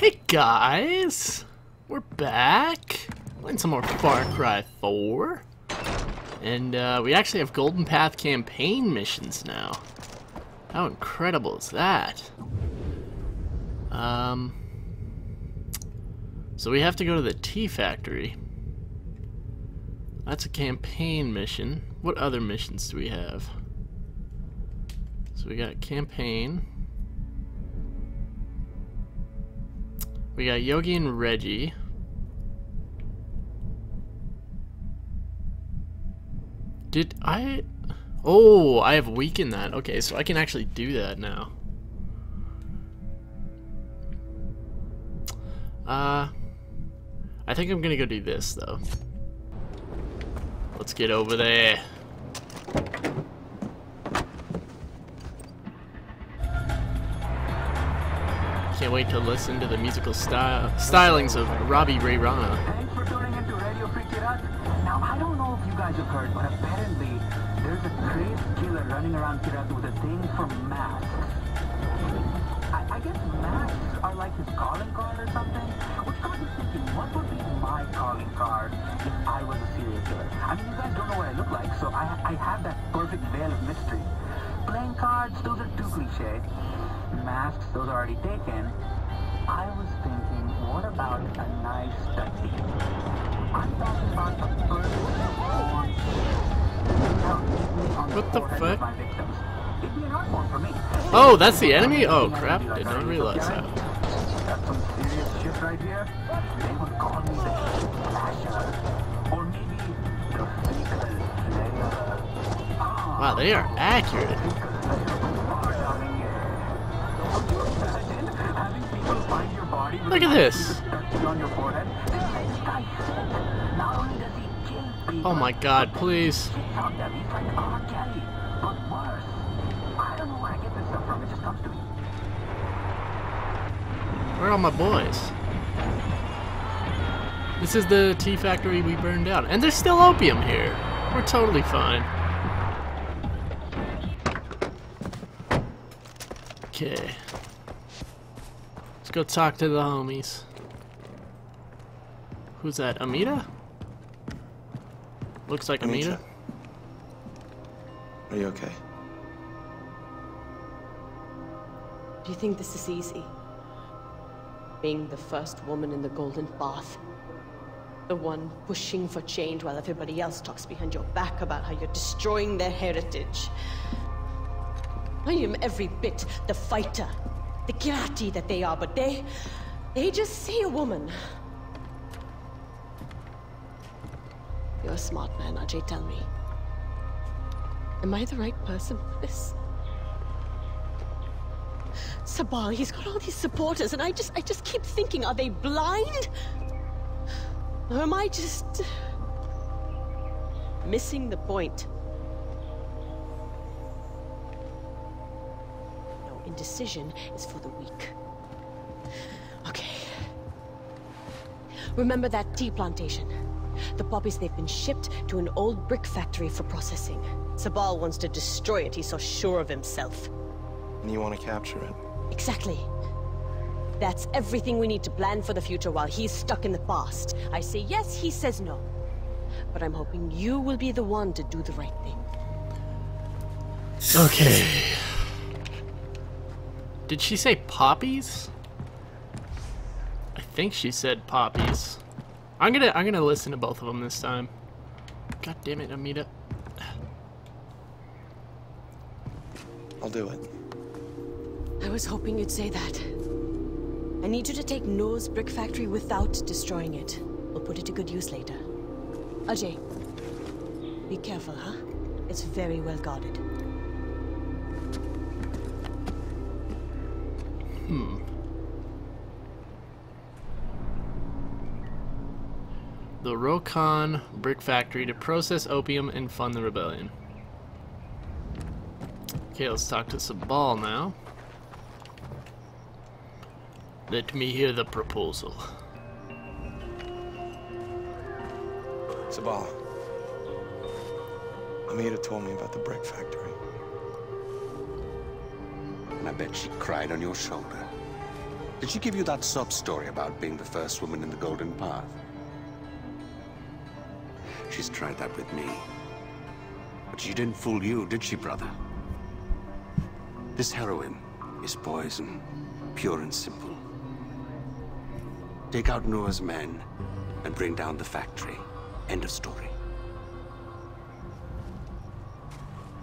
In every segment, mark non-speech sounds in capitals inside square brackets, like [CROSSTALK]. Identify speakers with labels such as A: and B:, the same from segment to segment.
A: Hey guys, we're back. Playing some more Far Cry 4. And uh, we actually have Golden Path campaign missions now. How incredible is that? Um, so we have to go to the tea Factory. That's a campaign mission. What other missions do we have? So we got campaign. We got Yogi and Reggie. Did I... Oh, I have weakened that. Okay, so I can actually do that now. Uh, I think I'm gonna go do this, though. Let's get over there. Can't wait to listen to the musical style stylings of Rabi Ray Rana.
B: Thanks for tuning into Radio Free Kyrat. Now, I don't know if you guys have heard, but apparently there's a crazed killer running around Kyrat with a thing for masks. I, I guess masks are like his calling card or something, which got me thinking, what would be my calling card if I was a serial killer? I mean, you guys don't know what I look like, so I, I have that perfect veil of mystery. Playing cards, those are too cliche. Masks, those are already taken. I was thinking, what about a nice study? I'm talking about the first born
A: What the fuck?
B: My victims. It'd be an art form for me.
A: Oh, that's the enemy? Oh crap, did not realize that.
B: That's some serious shit right here. They would call me the slasher. Or maybe the slayer. Ah.
A: Wow, they are accurate. Look at this. Oh my god, please. Where are all my boys? This is the tea factory we burned down. And there's still opium here. We're totally fine. Okay. Let's go talk to the homies. Who's that? Amita? Looks like Amita.
C: Anita. Are you okay?
D: Do you think this is easy? Being the first woman in the Golden Path. The one pushing for change while everybody else talks behind your back about how you're destroying their heritage. I am every bit the fighter, the Kyrati that they are, but they... they just see a woman. You're a smart man, Ajay, tell me. Am I the right person for this? Sabal, he's got all these supporters, and I just, I just keep thinking, are they blind? Or am I just... missing the point? No, indecision is for the weak. Okay. Remember that tea plantation? The poppies, they've been shipped to an old brick factory for processing. Sabal wants to destroy it, he's so sure of himself.
C: And you want to capture it?
D: Exactly. That's everything we need to plan for the future while he's stuck in the past. I say yes, he says no. But I'm hoping you will be the one to do the right thing.
A: Okay. Did she say poppies? I think she said poppies. I'm gonna I'm gonna listen to both of them this time. God damn it, Amita.
C: I'll do it.
D: I was hoping you'd say that. I need you to take Noore's brick factory without destroying it. We'll put it to good use later. Ajay, be careful, huh? It's very well guarded.
A: The Rokan Brick Factory to process opium and fund the rebellion. Okay, let's talk to Sabal now. Let me hear the proposal.
C: Sabal. Amita told me about the brick factory.
E: And I bet she cried on your shoulder. Did she give you that sob story about being the first woman in the Golden Path? She's tried that with me. But she didn't fool you, did she, brother? This heroin is poison, pure and simple. Take out Noore's men and bring down the factory. End of story.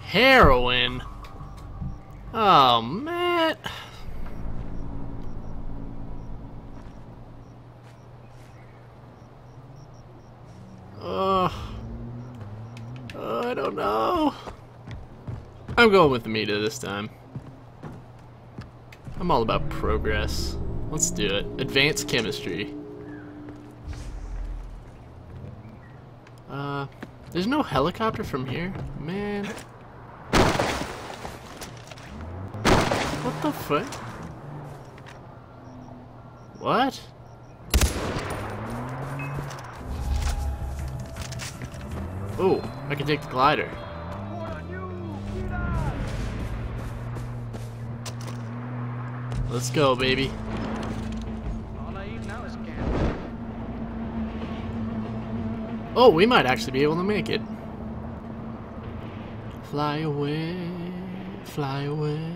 A: Heroin? Oh, man. Uh, uh, I'm going with the Amita this time. I'm all about progress. Let's do it. Advanced chemistry. Uh, there's no helicopter from here? Man. What the fuck? What? Oh, I can take the glider. Let's go, baby. Oh, we might actually be able to make it. Fly away, fly away,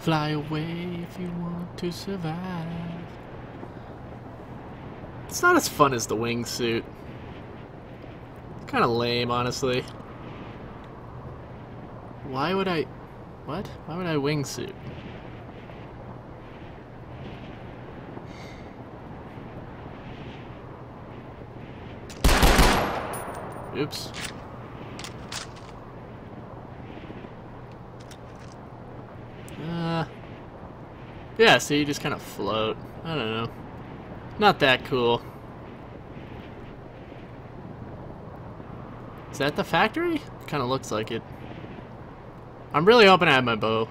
A: fly away if you want to survive. It's not as fun as the wingsuit. Kind of lame, honestly. Why would I... What? Why would I wingsuit? Oops. Uh, yeah, so you just kind of float. I don't know. Not that cool. Is that the factory? Kind of looks like it. I'm really hoping I have my bow.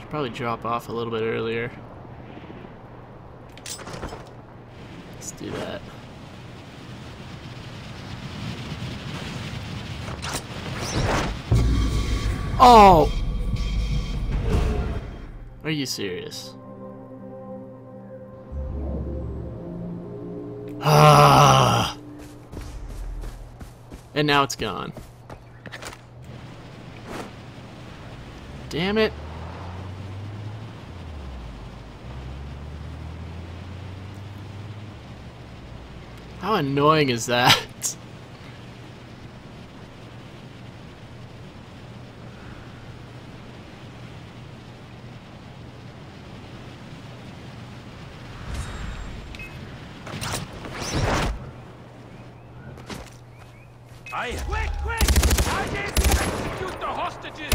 A: Should probably drop off a little bit earlier. Let's do that. Oh! Are you serious? Ah! And now it's gone. Damn it. How annoying is that? [LAUGHS]
F: I quick, quick! I need to execute the hostages.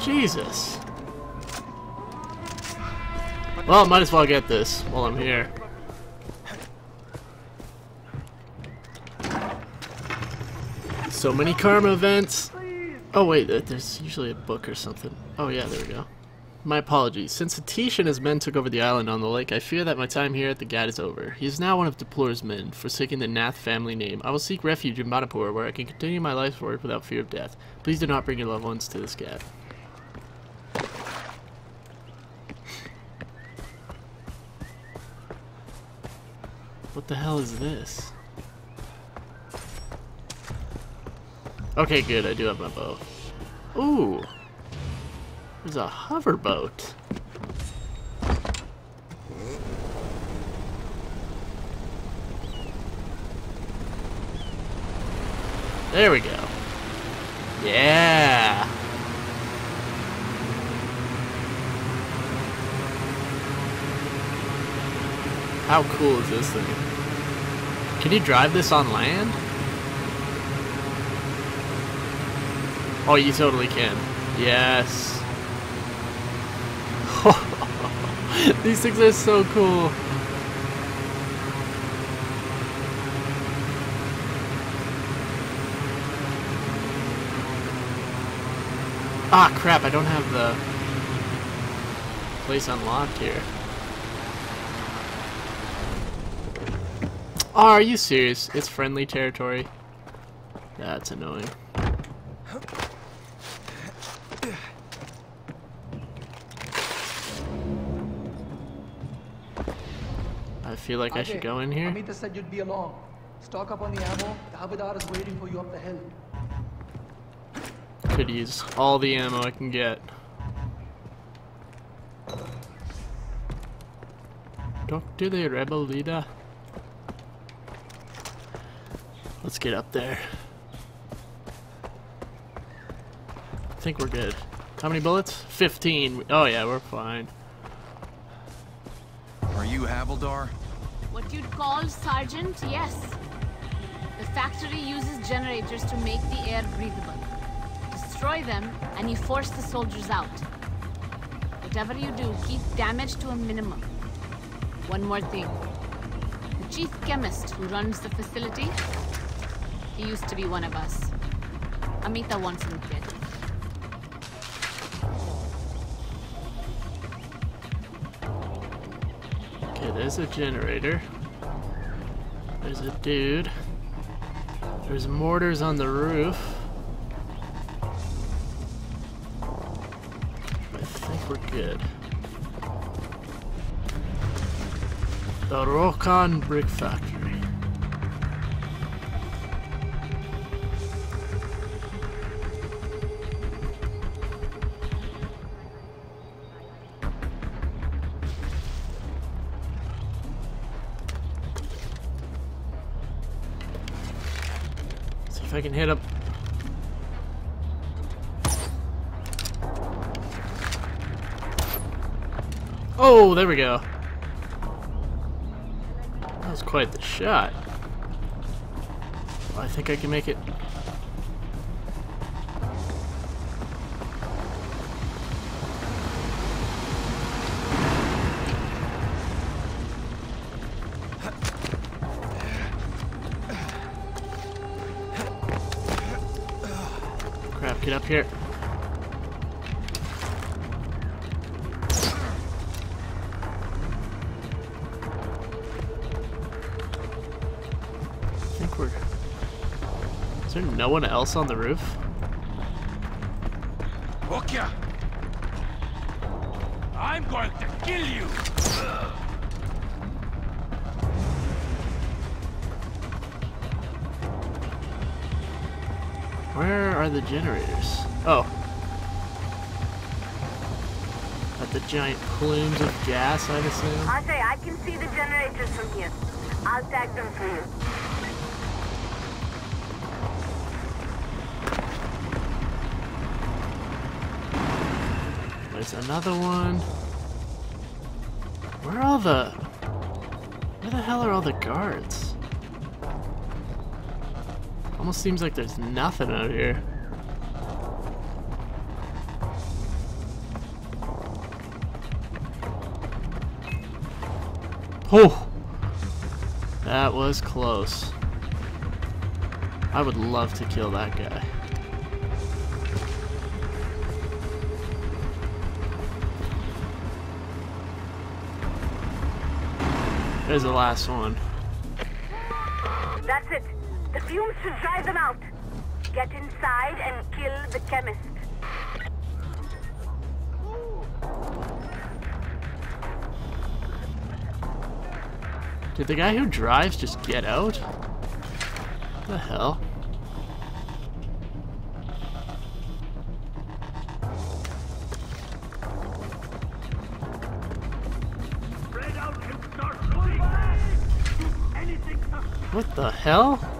A: Jesus. Well, might as well get this while I'm here. So many karma events. Oh wait, there's usually a book or something. Oh yeah, there we go. My apologies. Since Atish and his men took over the island on the lake, I fear that my time here at the Gad is over. He is now one of De Pleur's men, forsaking the Nath family name. I will seek refuge in Manipur, where I can continue my life's work without fear of death. Please do not bring your loved ones to this Gad. What the hell is this? Okay, good. I do have my bow. Ooh. There's a hover boat. There we go. Yeah. How cool is this thing? Can you drive this on land? Oh, you totally can. Yes. [LAUGHS] These things are so cool. Ah, crap, I don't have the place unlocked here. Oh, are you serious? It's friendly territory. That's annoying. I feel like I should go in here.
G: Amita said you'd be along. Stock up on the ammo. The Havildar is waiting for you up the hill.
A: Could use all the ammo I can get. Talk to the rebel leader. Let's get up there. I think we're good. How many bullets? 15. Oh yeah, we're fine.
H: Are you Havildar?
I: What you'd call sergeant, yes. The factory uses generators to make the air breathable. Destroy them, and you force the soldiers out. Whatever you do, keep damage to a minimum. One more thing. The chief chemist who runs the facility, he used to be one of us. Amita wants him dead.
A: Okay, there's a generator. There's a dude. There's mortars on the roof. I think we're good. The Rokan Brick Factory. If I can hit him. Oh, there we go. That was quite the shot. I think I can make it. Get up here. I think we're. Is there no one else on the roof? Are the generators? Oh. At the giant plumes of gas, I'd assume.
J: Ajay, I can see the generators from here. I'll tag them for you.
A: There's another one. Where are all the... Where the hell are all the guards? Almost seems like there's nothing out here. Oh! That was close. I would love to kill that guy. There's the last one.
J: That's it. The fumes should drive them out. Get inside and kill the chemist.
A: Did the guy who drives just get out? What the hell? What the hell?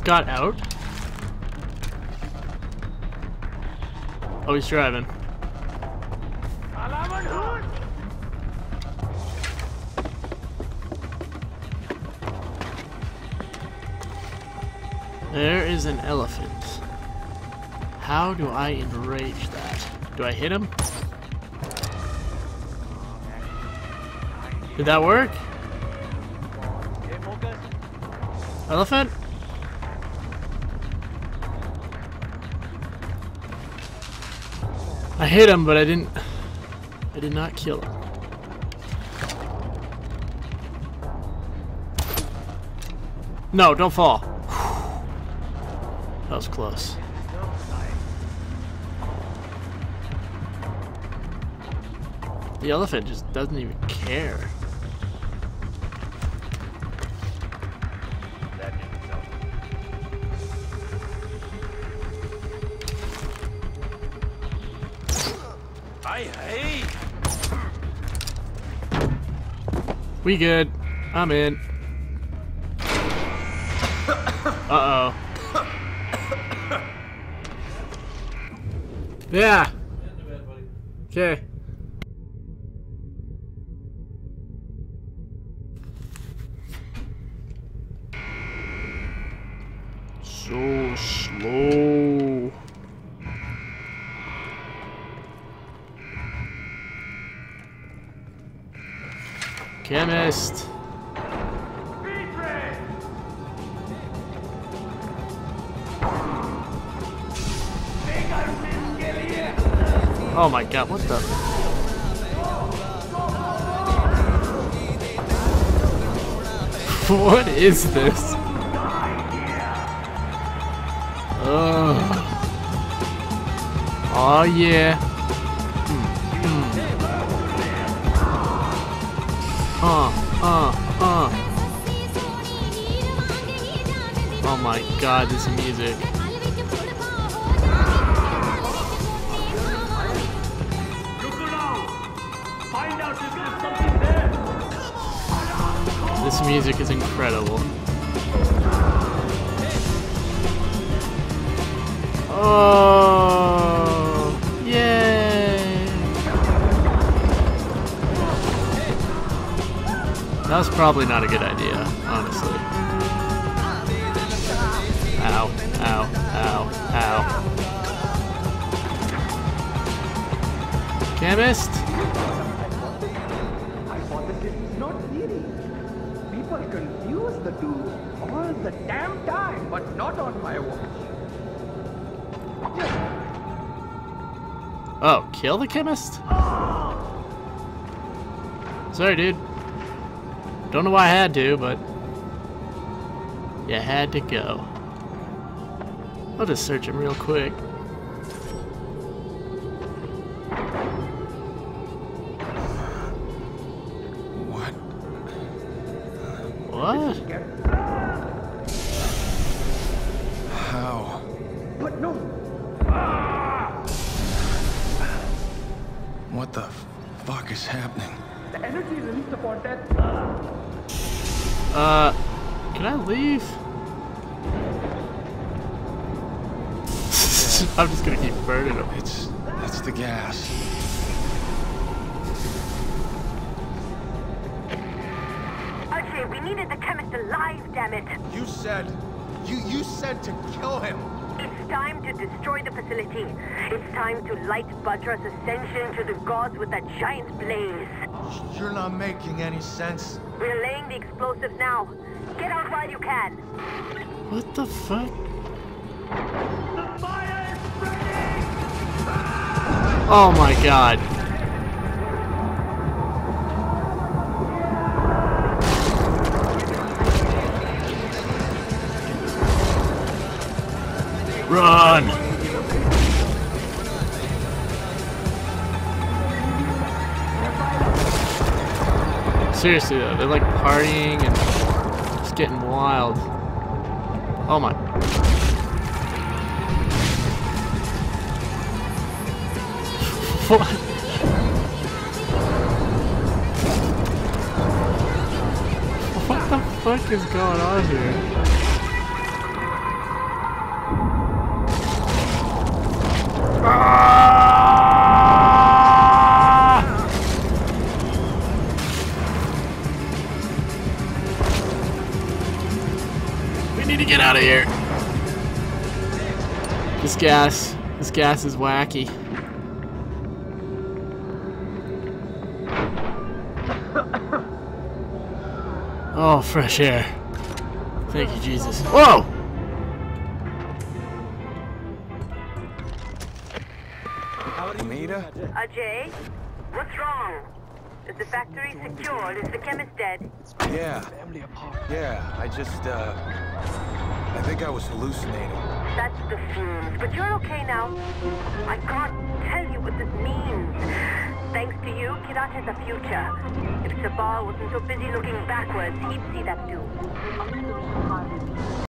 A: Just got out? Oh, he's driving. There is an elephant. How do I enrage that? Do I hit him? Did that work? Elephant? I hit him, but I didn't. I did not kill him. No, don't fall. [SIGHS] That was close. The elephant just doesn't even care. We good. I'm in. Uh-oh. Yeah. Okay. So slow. Chemist. Oh my god, what the? [LAUGHS] what is this? Ugh. Oh yeah. Uh, uh, uh. Oh my god, this music. This music is incredible. Oh, That was probably not a good idea, honestly. Ow, ow, ow, ow. Chemist?
B: Hypothesis not theory. People confuse the two all the damn time, but not on my watch.
A: Oh, kill the chemist? Sorry, dude. Don't know why I had to, but you had to go. I'll just search him real quick.
C: What?
A: What?
C: How?
B: But no,
C: What the fuck is happening?
B: the energy released upon death
A: Uh, can I leave? [LAUGHS] I'm just gonna keep burning him.
C: It's it's the gas.
J: Ajay, we needed the chemist alive, damn it.
H: You said, you you said to kill him.
J: It's time to destroy the facility. It's time to light Bhadra's ascension to the gods with a giant blaze.
H: You're not making any sense.
J: We're laying the explosives now. Get out while you can.
A: What the fuck? The fire is spreading! Ah! Oh my god. Seriously though, they're like partying and just getting wild. Oh my. What? The fuck is going on here? Ah! Get out of here. This gas, this gas is wacky. Oh, fresh air. Thank you, Jesus. Whoa!
C: Amita?
J: Ajay, what's wrong? Is the factory secured? Is the chemist dead?
C: Yeah. Yeah, I just, uh... I think I was hallucinating.
J: That's the fumes, but you're okay now. I can't tell you what this means. Thanks to you, Kyrat has a future. If Sabal wasn't so busy looking backwards, he'd see that too.